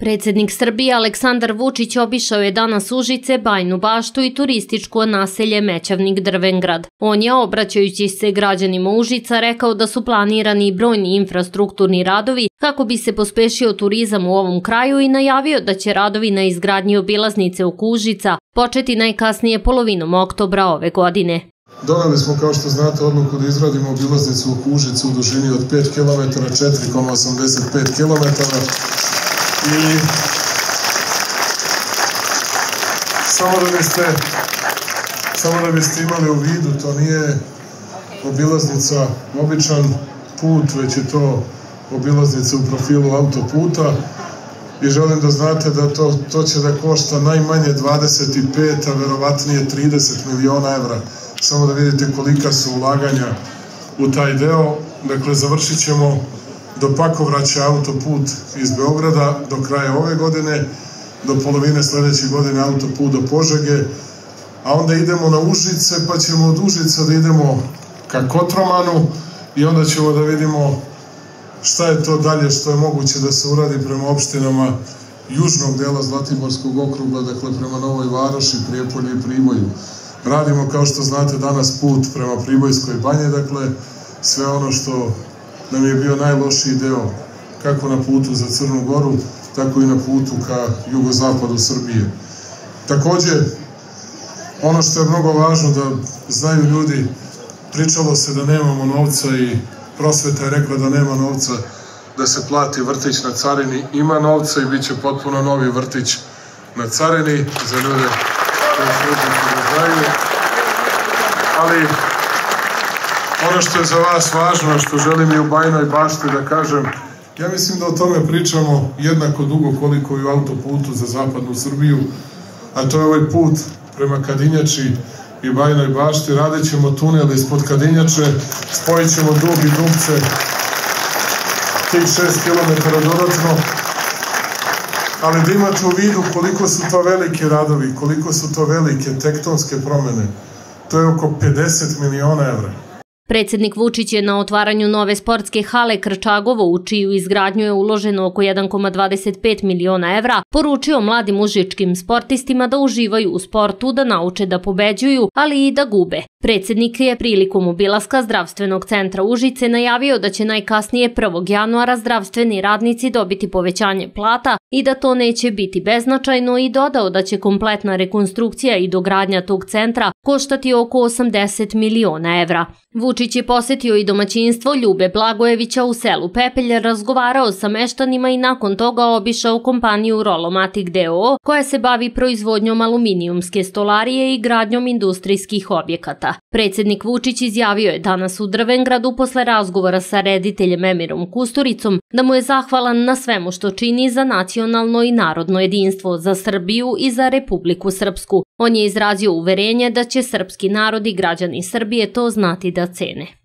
Predsednik Srbije Aleksandar Vučić obišao je danas Užice, Bajnu baštu i turističko naselje Mećavnik Drvengrad. On je, obraćajući se građanima Užica, rekao da su planirani brojni infrastrukturni radovi kako bi se pospešio turizam u ovom kraju i najavio da će radovi na izgradnji obilaznice u Kužica početi najkasnije polovinom oktobra ove godine. Donali smo, kao što znate, odluku da izradimo obilaznicu u Kužicu u dužini od 5 km, 4,85 km I samo da biste samo da biste imali u vidu, to nije obilaznica običan put, već je to obilaznica u profilu autoputa i želim da znate da to, to će da košta najmanje 25, a verovatnije 30 miliona evra. Samo da vidite kolika su ulaganja u taj deo. Dakle, završit ćemo do Pakovraća autoput iz Beograda do kraja ove godine, do polovine sledeće godine autoput do Požege, a onda idemo na Užice, pa ćemo od Užica da idemo ka Kotromanu i onda ćemo da vidimo šta je to dalje što je moguće da se uradi prema opštinama južnog dela Zlatiborskog okruga, dakle prema Novoj Varoši, Prijepolju i Priboju. Radimo, kao što znate, danas put prema Pribojskoj banje, dakle sve ono što nam je bio najlošiji deo, kako na putu za Crnu Goru, tako i na putu ka jugozapadu Srbije. Takođe, ono što je mnogo važno da znaju ljudi, pričalo se da nemamo novca i prosveta je rekla da nema novca da se plati vrtić na carini. Ima novca i bit će potpuno novi vrtić na carini za ljude koji služu da. Ali ono što je za vas važno, što želim i u Bajnoj bašti da kažem, ja mislim da o tome pričamo jednako dugo koliko i u autoputu za zapadnu Srbiju, a to je ovaj put prema Kadinjači i Bajnoj bašti. Radit ćemo tunel ispod Kadinjače, spojit ćemo Dug i Dubce, tih 6 km dodatno, ali da imate u vidu koliko su to velike radovi, koliko su to velike tektonske promene. To je oko 50 miliona evra. Predsednik Vučić je na otvaranju nove sportske hale Krčagovo, u čiju izgradnju je uloženo oko 1,25 miliona evra, poručio mladim mužičkim sportistima da uživaju u sportu, da nauče da pobeđuju, ali i da gube. Predsednik je prilikom obilaska zdravstvenog centra Užice najavio da će najkasnije 1. januara zdravstveni radnici dobiti povećanje plata i da to neće biti beznačajno i dodao da će kompletna rekonstrukcija i dogradnja tog centra koštati oko 80 miliona evra. Vučić je posetio i domaćinstvo Ljube Blagojevića u selu Pepelj, razgovarao sa meštanima i nakon toga obišao kompaniju Rolomatic DO, koja se bavi proizvodnjom aluminijumske stolarije i gradnjom industrijskih objekata. Predsednik Vučić izjavio je danas u Drvengradu posle razgovora sa rediteljem Emirom Kusturicom da mu je zahvalan na svemu što čini za nacionalno i narodno jedinstvo, za Srbiju i za Republiku Srpsku. On je izrazio uverenje da će srpski narod i građani Srbije to znati da cene.